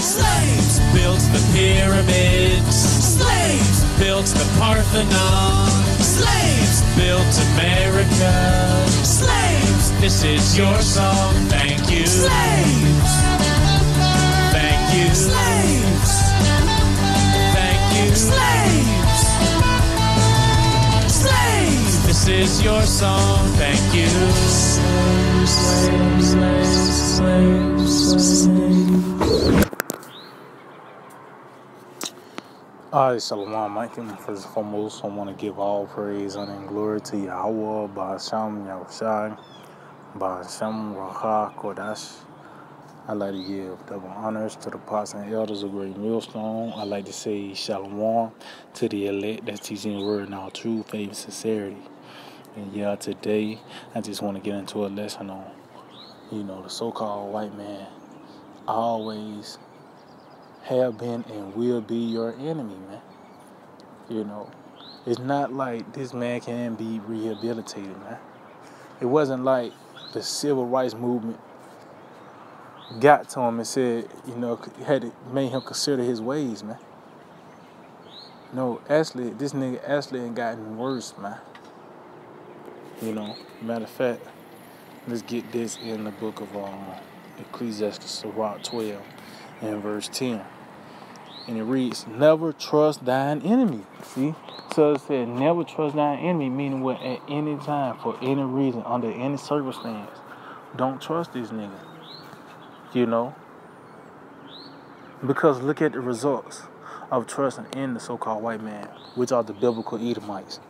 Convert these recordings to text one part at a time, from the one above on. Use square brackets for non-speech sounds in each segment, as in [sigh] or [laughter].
Slaves built the pyramids. Slaves built the Parthenon. Slaves built America. Slaves, this is your song. Thank you. Slaves. Thank you. Slaves. Thank you. Slaves. Slaves. This is your song. Thank you. Slaves, slaves, slaves, slaves. Alright, Shalom, Mike. First and foremost, I want to give all praise, and glory to Yahweh, Ba'asham, Yahushai, Ba'asham, Raha, Kodash. I'd like to give double honors to the apostles and elders of Great Millstone. I'd like to say Shalom to the elect that's teaching the word in all true faith and sincerity. And yeah, today I just want to get into a lesson on, you know, the so-called white man always have been and will be your enemy, man. You know, it's not like this man can be rehabilitated, man. It wasn't like the civil rights movement got to him and said, you know, had to made him consider his ways, man. No, actually, this nigga actually ain't gotten worse, man. You know, matter of fact, let's get this in the book of um, Ecclesiastes, Sirach 12 and verse 10. And it reads, Never trust thine enemy. See? So it said, Never trust thine enemy, meaning what? At any time, for any reason, under any circumstance. Don't trust this nigga. You know? Because look at the results of trusting in the so called white man, which are the biblical Edomites.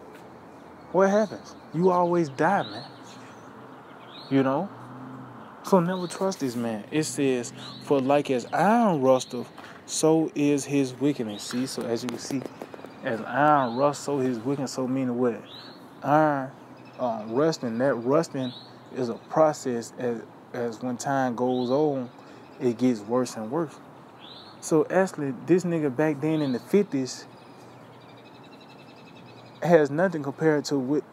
What happens? You always die, man. You know? So never trust this man. It says, For like as iron rusteth, so is his wickedness. See, so as you can see, as iron rust, so his wickedness. So meaning what? Iron um, rusting. That rusting is a process as as when time goes on, it gets worse and worse. So actually, this nigga back then in the fifties has nothing compared to what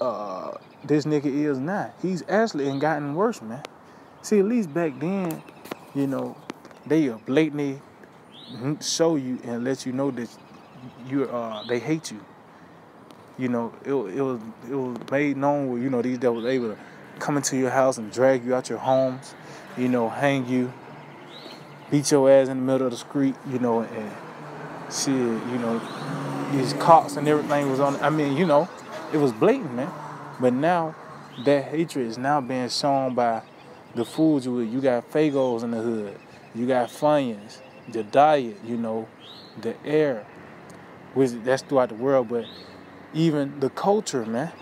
uh, this nigga is now. He's actually and gotten worse, man. See, at least back then, you know, they blatantly show you and let you know that you uh they hate you. You know, it, it was it was made known where you know these devils able to come into your house and drag you out your homes, you know, hang you, beat your ass in the middle of the street, you know, and shit, you know, these cops and everything was on. I mean, you know, it was blatant, man. But now that hatred is now being shown by the foods you You got Fagos in the hood. You got Funyuns the diet, you know, the air, which that's throughout the world, but even the culture, man,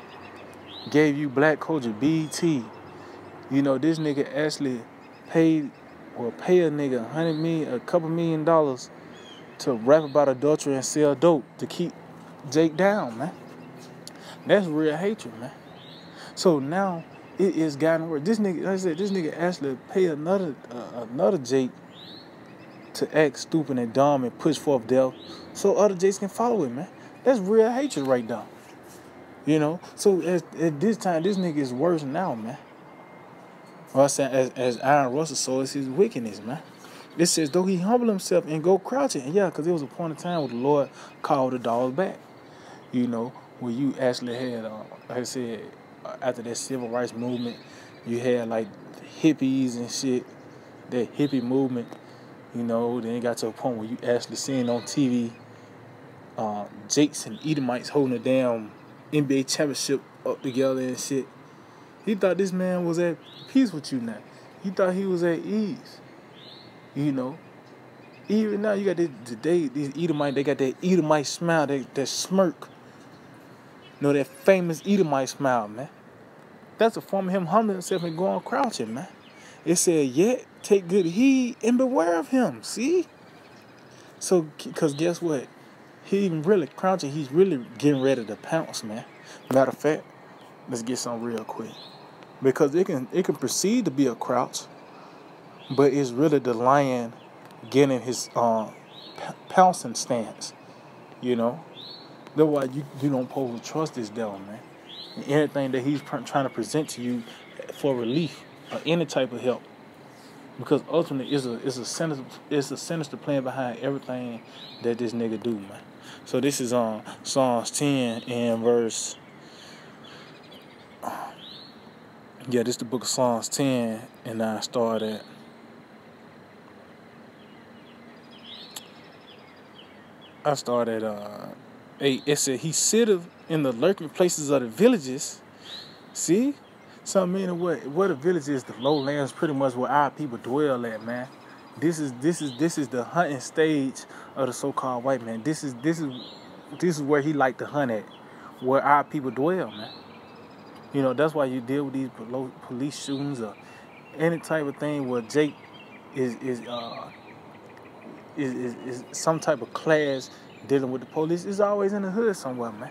gave you black culture, BET. You know, this nigga actually paid or pay a nigga a hundred million, a couple million dollars to rap about adultery and sell dope to keep Jake down, man. That's real hatred, man. So now it is gotten worse. This nigga, like I said, this nigga actually pay another uh, another Jake to act stupid and dumb and push forth death so other Jakes can follow it, man. That's real hatred right now. You know? So at, at this time, this nigga is worse now, man. Well, I said, as, as Iron Russell saw, it's his wickedness, man. It says, though he humble himself and go crouching. And yeah, because there was a point in time where the Lord called the dogs back. You know, where you actually had, uh, like I said, after that civil rights movement, you had like hippies and shit, that hippie movement you know, then it got to a point where you actually seeing on TV uh, Jakes and Edomites holding a damn NBA championship up together and shit. He thought this man was at peace with you now. He thought he was at ease. You know. Even now you got this today, these Edomite, they got that Edomite smile, that, that smirk. You know, that famous Edomite smile, man. That's a form of him humbling himself and going crouching, man. It said, yet take good heed and beware of him. See? So, because guess what? He even really crouching. He's really getting ready to pounce, man. Matter of fact, let's get some real quick. Because it can it can proceed to be a crouch, but it's really the lion getting his uh, pouncing stance. You know, that's why you, you don't pose trust this devil, man. Anything that he's trying to present to you for relief or any type of help. Because ultimately, it's a it's a sinister it's a sinister plan behind everything that this nigga do, man. So this is on Psalms ten and verse. Yeah, this is the book of Psalms ten, and I start at. I start at uh eight. It said he sitteth in the lurking places of the villages. See? So I mean what what a village is, the lowlands pretty much where our people dwell at, man. This is this is this is the hunting stage of the so-called white man. This is this is this is where he like to hunt at, where our people dwell, man. You know that's why you deal with these police shootings or any type of thing where Jake is is uh is, is, is some type of class dealing with the police. Is always in the hood somewhere, man,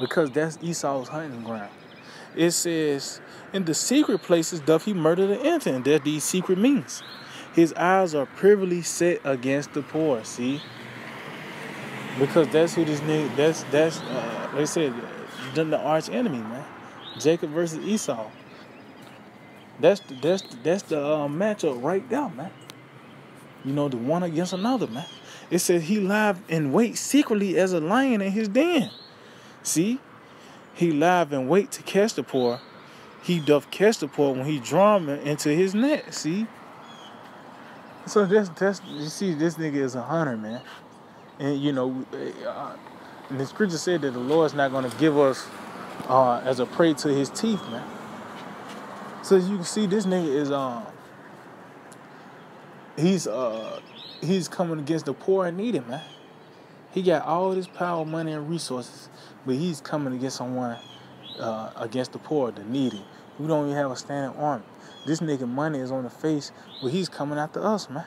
because that's Esau's hunting ground. It says, "In the secret places doth he murder the innocent." And there these secret means. His eyes are privily set against the poor. See, because that's who this nigga. That's that's uh, they said the, the arch enemy, man. Jacob versus Esau. That's the, that's the, that's the uh, matchup right there, man. You know, the one against another, man. It says he lied in wait secretly as a lion in his den. See, he live in wait to catch the poor. He doth catch the poor when he draw him into his net. See. So that's that's you see, this nigga is a hunter, man. And you know, uh, and the scripture said that the Lord's not going to give us uh, as a prey to His teeth, man. So as you can see, this nigga is um, he's uh, he's coming against the poor and needy, man. He got all this power, money, and resources, but he's coming against someone uh, against the poor, the needy. We don't even have a standing army. This nigga money is on the face, but he's coming after us, man.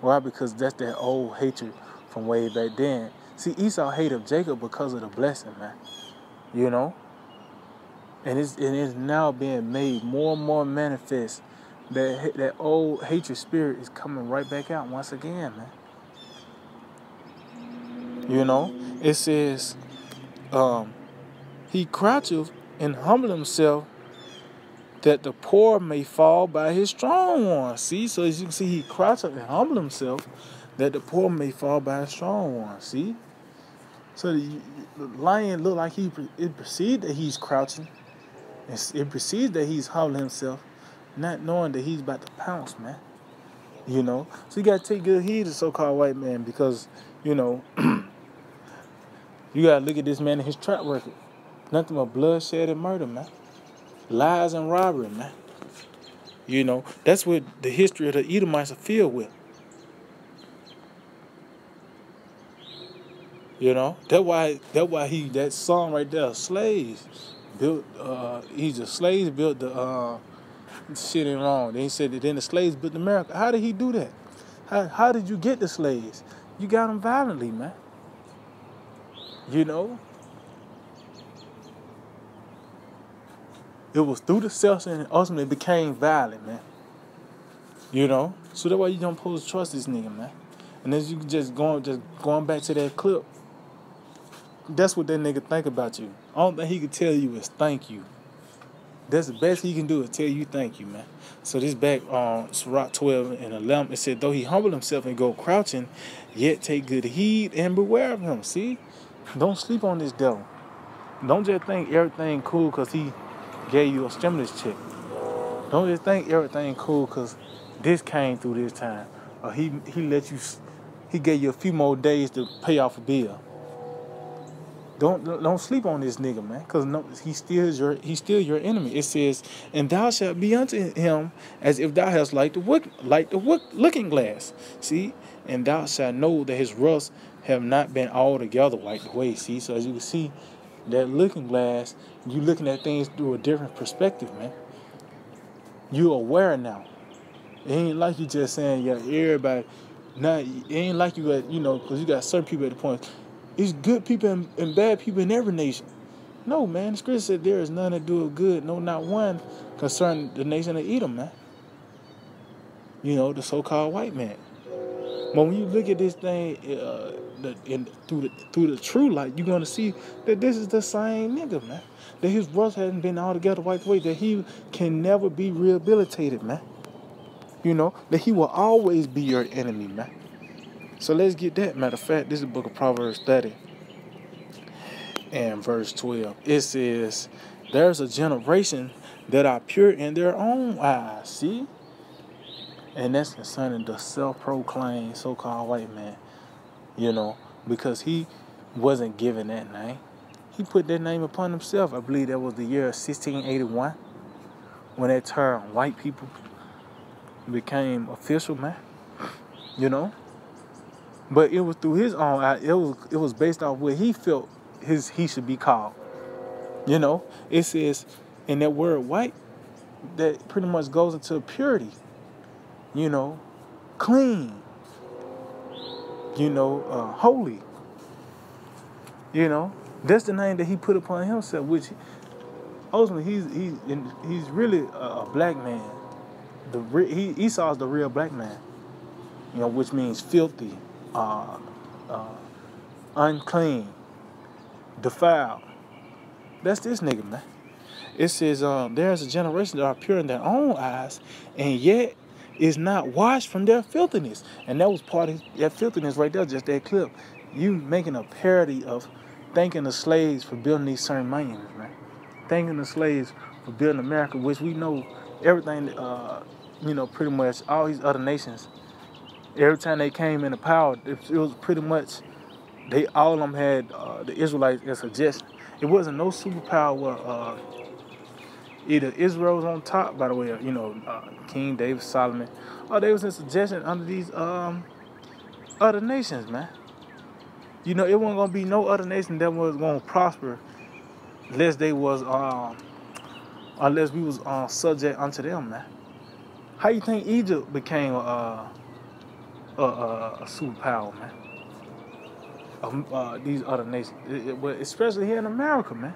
Why? Because that's that old hatred from way back then. See, Esau hated Jacob because of the blessing, man. You know? And it's, and it's now being made more and more manifest that that old hatred spirit is coming right back out once again, man. You know? It says, um, he croucheth and humble himself that the poor may fall by his strong one. See, so as you can see, he croucheth and humble himself that the poor may fall by his strong one. See, so the, the lion look like he it perceived that he's crouching, and it perceives that he's humbling himself, not knowing that he's about to pounce, man. You know, so you gotta take good heed of so-called white man because you know [clears throat] you gotta look at this man and his track record. Nothing but bloodshed and murder, man lies and robbery, man. You know, that's what the history of the Edomites are filled with. You know, that's why that why he that song right there, slaves built uh he's the slaves built the uh shit ain't wrong. Then he said that then the slaves built America. How did he do that? How how did you get the slaves? You got them violently, man. You know, It was through the self and ultimately became violent, man. You know? So that's why you don't pose trust this nigga, man. And as you just going just going back to that clip, that's what that nigga think about you. All thing he can tell you is thank you. That's the best he can do is tell you thank you, man. So this back um, on Sirach 12 and 11, it said, though he humble himself and go crouching, yet take good heed and beware of him. See? Don't sleep on this devil. Don't just think everything cool because he gave you a stimulus check. Don't just think everything cool because this came through this time. Or he he let you he gave you a few more days to pay off a bill. Don't don't sleep on this nigga, man, because no, he still your he's still your enemy. It says, and thou shalt be unto him as if thou hast like the look like the wood looking glass. See, and thou shalt know that his rust have not been altogether wiped away. See, so as you can see, that looking glass, you looking at things through a different perspective, man. You aware now. It ain't like you just saying, yeah, everybody. Not, it ain't like you got, you know, because you got certain people at the point. It's good people and, and bad people in every nation. No, man. The scripture said there is none that do good, no, not one, concerning the nation of Edom, man. You know, the so-called white man. But when you look at this thing, uh, the, in, through the through the true light, you're gonna see that this is the same nigga, man. That his rust hasn't been altogether wiped away. That he can never be rehabilitated, man. You know, that he will always be your enemy, man. So let's get that. Matter of fact, this is book of Proverbs 30 and verse 12. It says, There's a generation that are pure in their own eyes. See? And that's concerning the self proclaimed so called white man. You know, because he wasn't given that name. He put that name upon himself. I believe that was the year 1681 when that term white people became official, man. You know? But it was through his own it was it was based off what he felt his he should be called. You know, it says in that word white that pretty much goes into purity. You know, clean. You know, uh, holy. You know, that's the name that he put upon himself, which ultimately he's he's he's really a, black man. The re, he Esau's the real black man. You know, which means filthy, uh, uh, unclean, defiled. That's this nigga, man. It says, um, there's a generation that are pure in their own eyes, and yet is not washed from their filthiness. And that was part of that filthiness right there, just that clip. You making a parody of thanking the slaves for building these certain monuments, man. Thanking the slaves for building America, which we know everything, uh, you know, pretty much all these other nations, every time they came into power, it, was pretty much, they all of them had uh, the Israelites as a suggestion. It wasn't no superpower uh, either Israel was on top, by the way, you know, uh, King David, Solomon, or they was in suggestion under these um, other nations, man. You know, it wasn't gonna be no other nation that was gonna prosper unless they was um unless we was uh, subject unto them, man. How you think Egypt became uh, a, a, a superpower, man? Of uh, these other nations, especially here in America, man.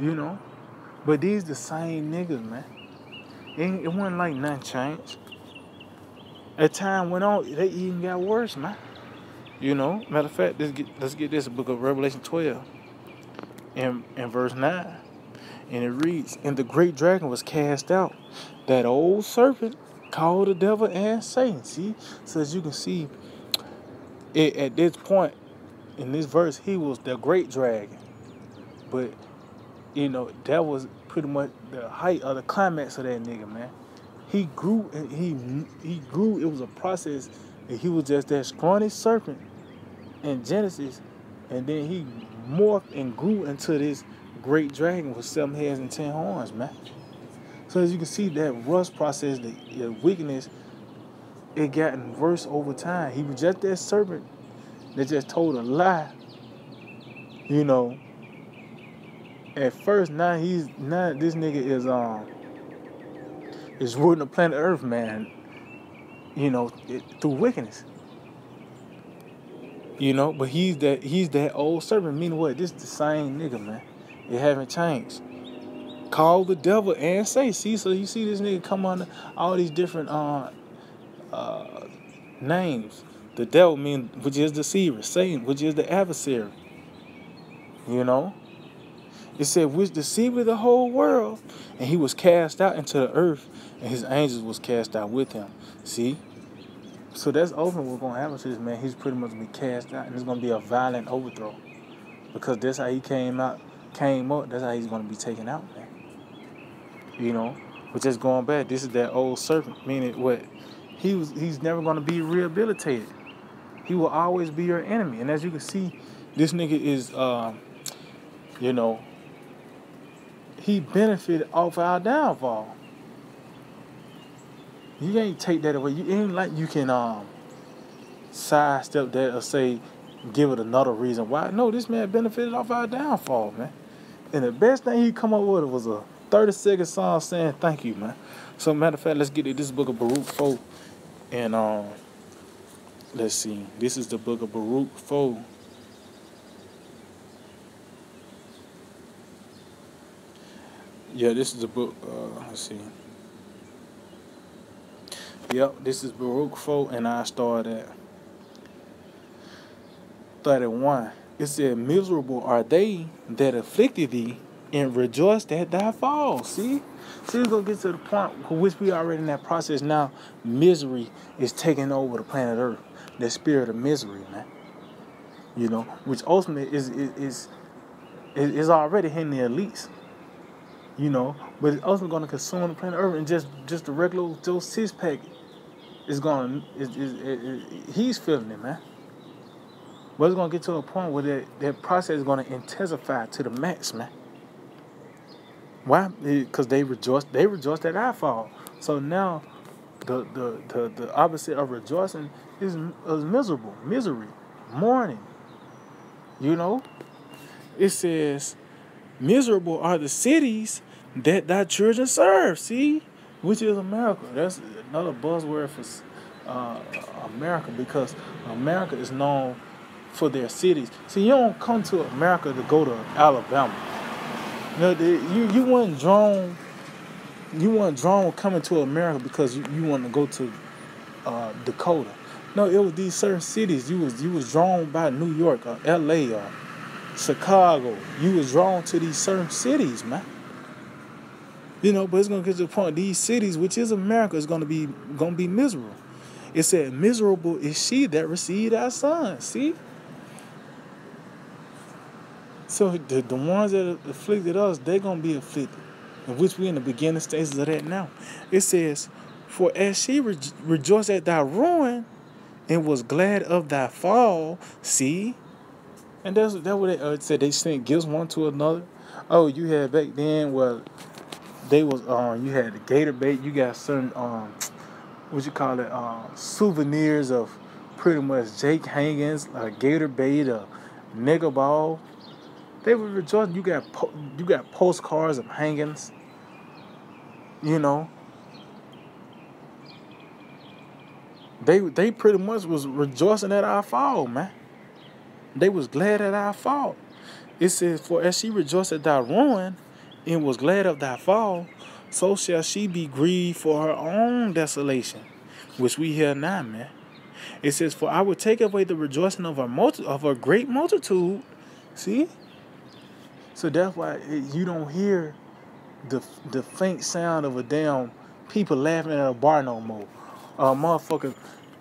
You know, but these the same niggas, man. It, it wasn't like nothing changed. As time went on, they even got worse, man. You know, matter of fact, let's get, let's get this book of Revelation 12 in, in verse 9. And it reads, And the great dragon was cast out, that old serpent called the devil and Satan. See? So as you can see, it, at this point in this verse, he was the great dragon. But, you know, that was pretty much the height of the climax of that nigga, man. He grew and he he grew. It was a process. And he was just that scrawny serpent in Genesis, and then he morphed and grew into this great dragon with seven heads and ten horns, man. So as you can see, that rust process, the, the weakness, it gotten worse over time. He was just that serpent that just told a lie. You know. At first, now he's now this nigga is um is ruling the planet Earth, man. You know, it, through wickedness. You know, but he's that he's that old servant. Meaning what? This is the same nigga, man. It haven't changed. Call the devil and say, see, so you see this nigga come under all these different uh uh names. The devil mean which is the deceiver, Satan, which is the adversary. You know? It said which deceived the whole world, and he was cast out into the earth, and his angels was cast out with him. See? So that's ultimately what's gonna happen to this man. He's pretty much gonna be cast out, and it's gonna be a violent overthrow, because that's how he came out, came up. That's how he's gonna be taken out, man. You know, but just going back, this is that old serpent, meaning what? He was. He's never gonna be rehabilitated. He will always be your enemy, and as you can see, this nigga is, uh, you know, he benefited off our downfall. You ain't take that away. You ain't like you can um sidestep that or say give it another reason why. No, this man benefited off our downfall, man. And the best thing he come up with was a 30 second song saying thank you, man. So matter of fact, let's get to this book of Baruch 4. And um let's see. This is the book of Baruch 4. Yeah, this is the book, uh, let's see. Yep, this is Baruch 4, and I started at 31. It said, Miserable are they that afflicted thee, and rejoice at thy fall. See? See, we're gonna get to the point which we are already in that process now. Misery is taking over the planet Earth. The spirit of misery, man. You know, which ultimately is is is, is already hitting the elites. You know, but it's also gonna consume the planet Earth and just just the regular Joe six pack is gonna is, is, is, is he's feeling it, man. But it's gonna get to a point where that, that process is gonna intensify to the max, man. Why? Because they rejoice. They rejoiced at our fall. So now, the the the, the opposite of rejoicing is, is miserable, misery, mourning. You know, it says, "Miserable are the cities that thy children serve." See, which is America. That's another buzzword for uh, America because America is known for their cities. See, you don't come to America to go to Alabama. You know, you you weren't drawn. You weren't drawn coming to America because you, you wanted to go to uh, Dakota. No, it was these certain cities. You was you was drawn by New York or L.A. or Chicago. You was drawn to these certain cities, man. You know, but it's gonna get to the point. These cities, which is America, is gonna be gonna be miserable. It said, "Miserable is she that received our son." See. So the, the ones that afflicted us, they're gonna be afflicted, in which we in the beginning stages of that now. It says, "For as she re- rejoiced at thy ruin, and was glad of thy fall." See, and that's that what they uh, said. They sent gifts one to another. Oh, you had back then. Well, they was um you had the gator bait. You got certain um what you call it um souvenirs of pretty much Jake hangings, a gator bait, a nigger ball. They were rejoicing. You got po- you got postcards of hangings. You know. They they pretty much was rejoicing at our fall, man. They was glad at our fall. It says, For as she rejoiced at thy ruin, and was glad of thy fall, so shall she be grieved for her own desolation, which we hear now, man. It says, For I will take away the rejoicing of a multi- of great multitude. See? So that's why it, you don't hear the the faint sound of a damn people laughing at a bar no more. A motherfucker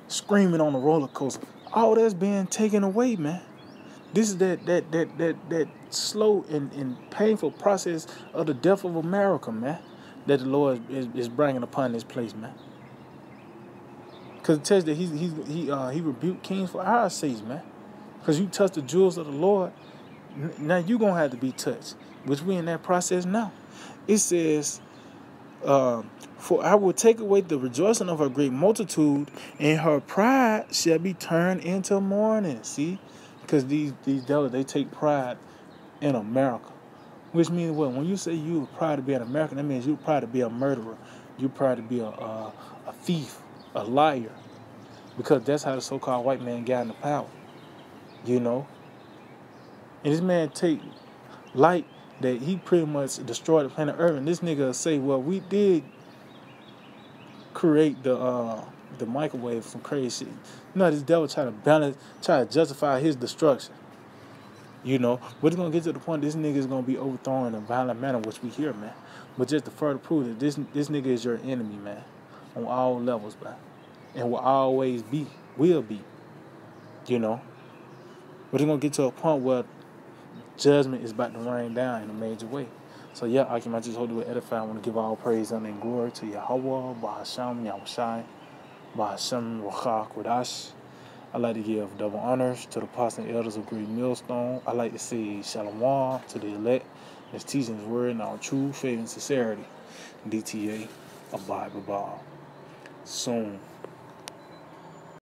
screaming on a roller coaster. All that's being taken away, man. This is that that that that that slow and, and painful process of the death of America, man. That the Lord is, is bringing upon this place, man. Cause it tells that he he he uh, he rebuked kings for our sakes, man. Cause you touch the jewels of the Lord, now you're gonna have to be touched, which we in that process now. It says, um, "For I will take away the rejoicing of her great multitude, and her pride shall be turned into mourning." See, because these these devils they take pride in America, which means what? When you say you are proud to be an American, that means you are proud to be a murderer, you are proud to be a a, a thief, a liar, because that's how the so-called white man got into power. You know, and this man take light that he pretty much destroyed the planet Earth, and this nigga say, well, we did create the uh the microwave from crazy. You know, this devil try to balance, try to justify his destruction. You know, but it's gonna get to the point this nigga is gonna be overthrown in a violent manner, which we hear, man. But just to further prove that this this nigga is your enemy, man, on all levels, man, and will always be, will be. You know, but it's gonna get to a point where judgment is about to rain down in a major way. So yeah, I can just hold you edify. I want to give all praise and glory to Yahweh, Bahasham, Yahushai, Bahasham, Ruach, Kodash. I like to give double honors to the apostles and elders of Great Millstone. I like to say shalom to the elect. That's teaching his word in our true faith and sincerity. DTA, abide by Soon.